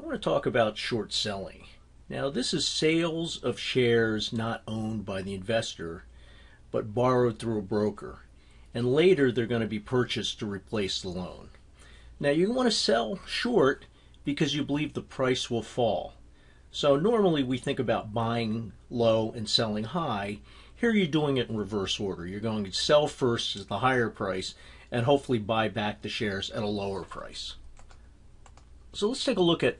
I want to talk about short selling. Now, this is sales of shares not owned by the investor, but borrowed through a broker. And later they're going to be purchased to replace the loan. Now, you want to sell short because you believe the price will fall. So, normally we think about buying low and selling high. Here you're doing it in reverse order. You're going to sell first at the higher price and hopefully buy back the shares at a lower price. So, let's take a look at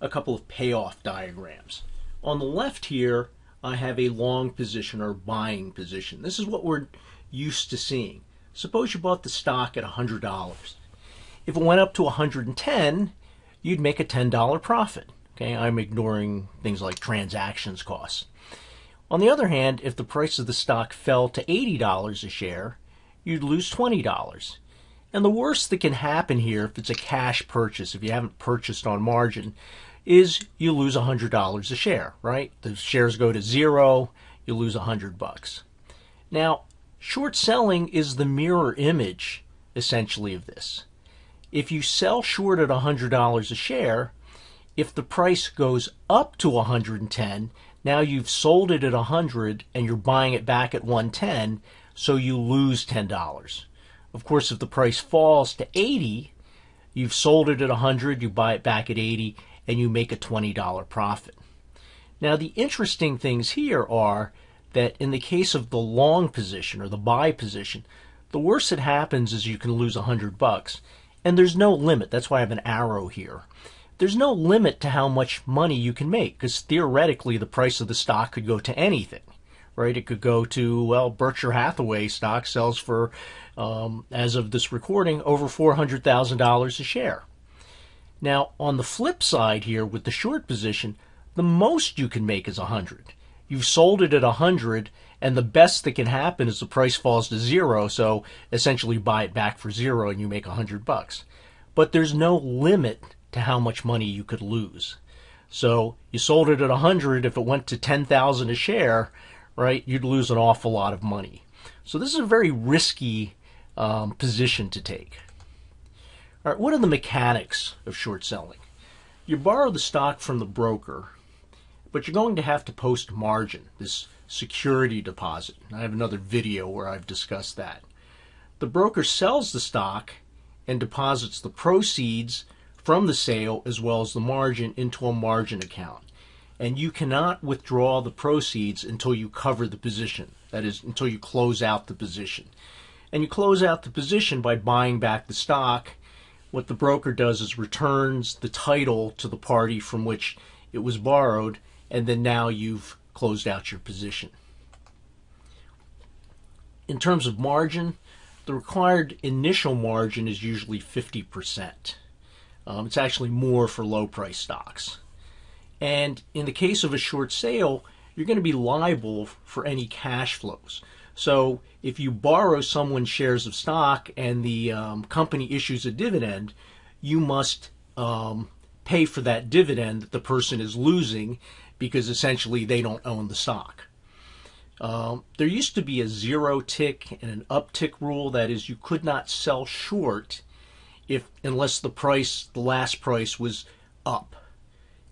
a couple of payoff diagrams. On the left here, I have a long position or buying position. This is what we're used to seeing. Suppose you bought the stock at $100. If it went up to 110, you'd make a $10 profit. Okay, I'm ignoring things like transactions costs. On the other hand, if the price of the stock fell to $80 a share, you'd lose $20. And the worst that can happen here, if it's a cash purchase, if you haven't purchased on margin, is you lose $100 a share, right? The shares go to zero, you lose 100 bucks. Now, short selling is the mirror image, essentially, of this. If you sell short at $100 a share, if the price goes up to 110, now you've sold it at 100 and you're buying it back at 110, so you lose $10. Of course, if the price falls to 80, you've sold it at 100, you buy it back at 80, and you make a $20 profit. Now, the interesting things here are that in the case of the long position or the buy position, the worst that happens is you can lose 100 bucks. And there's no limit. That's why I have an arrow here. There's no limit to how much money you can make because theoretically the price of the stock could go to anything, right? It could go to, well, Berkshire Hathaway stock sells for, um, as of this recording, over $400,000 a share. Now, on the flip side here with the short position, the most you can make is 100. You've sold it at 100 and the best that can happen is the price falls to zero, so essentially you buy it back for zero and you make 100 bucks. But there's no limit to how much money you could lose. So you sold it at 100 if it went to 10,000 a share, right? You'd lose an awful lot of money. So this is a very risky um, position to take. All right, what are the mechanics of short selling? You borrow the stock from the broker, but you're going to have to post margin, this security deposit. I have another video where I've discussed that. The broker sells the stock and deposits the proceeds from the sale as well as the margin into a margin account. And you cannot withdraw the proceeds until you cover the position. That is, until you close out the position. And you close out the position by buying back the stock what the broker does is returns the title to the party from which it was borrowed, and then now you've closed out your position. In terms of margin, the required initial margin is usually 50%. Um, it's actually more for low price stocks. And in the case of a short sale, you're going to be liable for any cash flows. So if you borrow someone's shares of stock and the um, company issues a dividend, you must um, pay for that dividend that the person is losing because essentially they don't own the stock. Um, there used to be a zero tick and an uptick rule. That is, you could not sell short if unless the price, the last price, was up.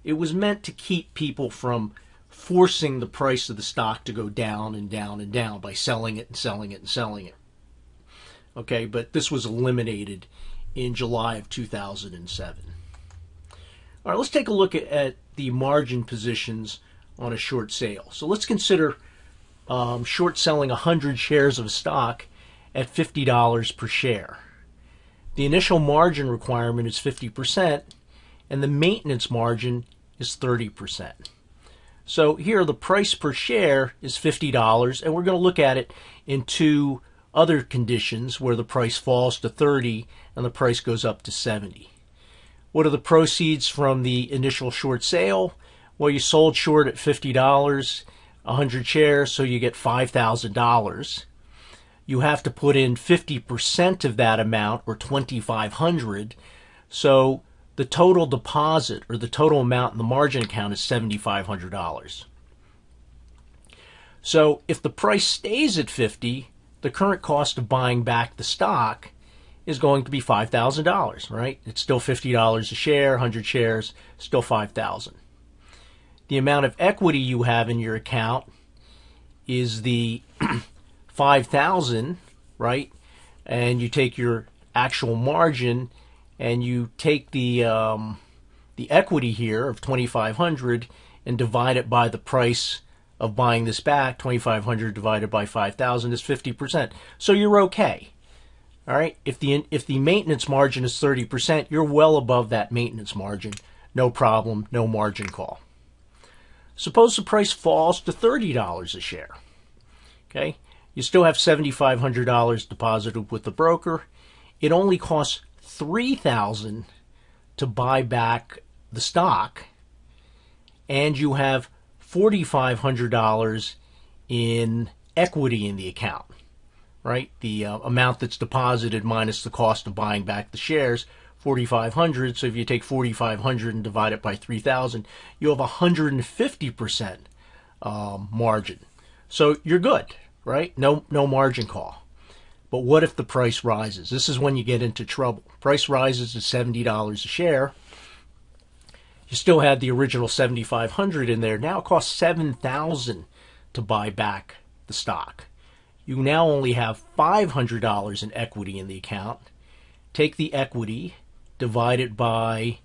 It was meant to keep people from forcing the price of the stock to go down and down and down by selling it and selling it and selling it. Okay, but this was eliminated in July of 2007. All right, let's take a look at, at the margin positions on a short sale. So let's consider um, short selling 100 shares of stock at $50 per share. The initial margin requirement is 50%, and the maintenance margin is 30%. So here the price per share is $50 and we're going to look at it in two other conditions where the price falls to 30 and the price goes up to 70. What are the proceeds from the initial short sale? Well, you sold short at $50, 100 shares, so you get $5,000. You have to put in 50% of that amount or 2500 so the total deposit or the total amount in the margin account is $7,500. So if the price stays at 50, the current cost of buying back the stock is going to be $5,000, right? It's still $50 a share, 100 shares, still 5,000. The amount of equity you have in your account is the 5,000, right? And you take your actual margin and you take the um, the equity here of 2,500 and divide it by the price of buying this back. 2,500 divided by 5,000 is 50%. So you're okay. All right. If the if the maintenance margin is 30%, you're well above that maintenance margin. No problem. No margin call. Suppose the price falls to $30 a share. Okay. You still have $7,500 deposited with the broker. It only costs 3000 to buy back the stock and you have $4,500 in equity in the account, right? The uh, amount that's deposited minus the cost of buying back the shares, 4,500. So if you take 4,500 and divide it by 3,000, you have 150% um, margin. So you're good, right? No, no margin call. But what if the price rises? This is when you get into trouble. Price rises to $70 a share you still had the original 7500 in there. Now it costs 7000 to buy back the stock. You now only have $500 in equity in the account. Take the equity, divide it by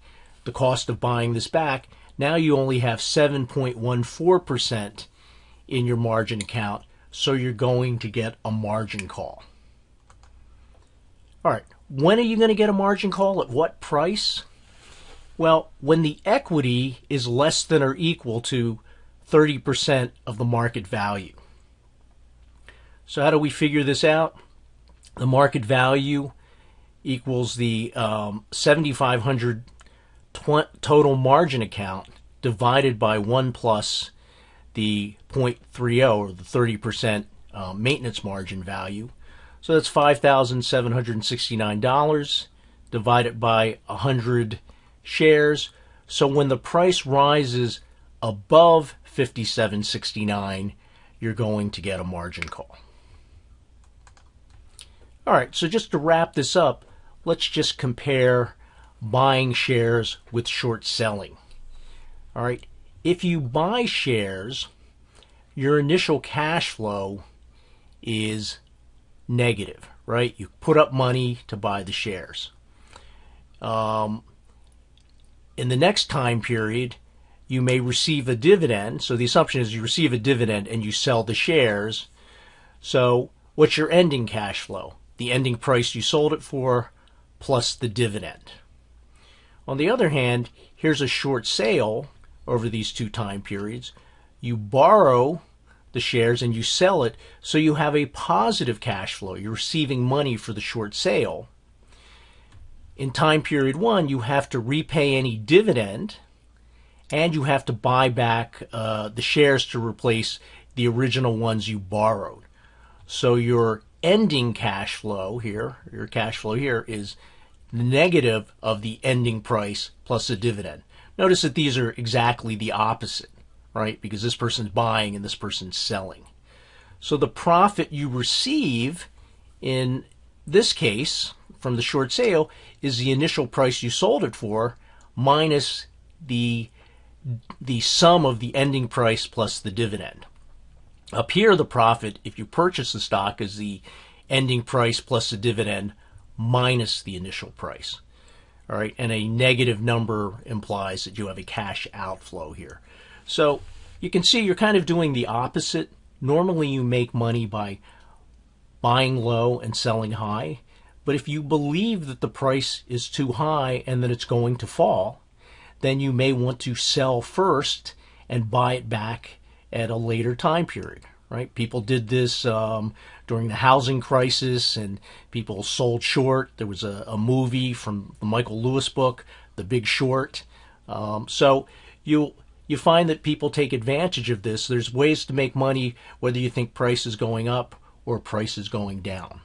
the cost of buying this back. Now you only have 7.14% in your margin account, so you're going to get a margin call. All right, when are you going to get a margin call? At what price? Well, when the equity is less than or equal to 30% of the market value. So, how do we figure this out? The market value equals the um, 7,500 tw- total margin account divided by 1 plus the 0.30 or the 30% uh, maintenance margin value. So that's $5,769 divided by 100 shares. So when the price rises above 57.69, you're going to get a margin call. All right, so just to wrap this up, let's just compare buying shares with short selling. All right, if you buy shares, your initial cash flow is negative, right? You put up money to buy the shares. Um, in the next time period, you may receive a dividend. So the assumption is you receive a dividend and you sell the shares. So what's your ending cash flow? The ending price you sold it for plus the dividend. On the other hand, here's a short sale over these two time periods. You borrow the shares and you sell it, so you have a positive cash flow. You're receiving money for the short sale in time period one, you have to repay any dividend and you have to buy back uh, the shares to replace the original ones you borrowed. So your ending cash flow here, your cash flow here is negative of the ending price plus a dividend. Notice that these are exactly the opposite, right? Because this person's buying and this person's selling. So the profit you receive in this case from the short sale is the initial price you sold it for minus the the sum of the ending price plus the dividend. Up here, the profit, if you purchase the stock, is the ending price plus the dividend minus the initial price. All right, and a negative number implies that you have a cash outflow here. So you can see you're kind of doing the opposite. Normally, you make money by buying low and selling high. But if you believe that the price is too high and that it's going to fall, then you may want to sell first and buy it back at a later time period, right? People did this um, during the housing crisis and people sold short. There was a, a movie from the Michael Lewis book, The Big Short. Um, so you you find that people take advantage of this. There's ways to make money whether you think price is going up or price is going down.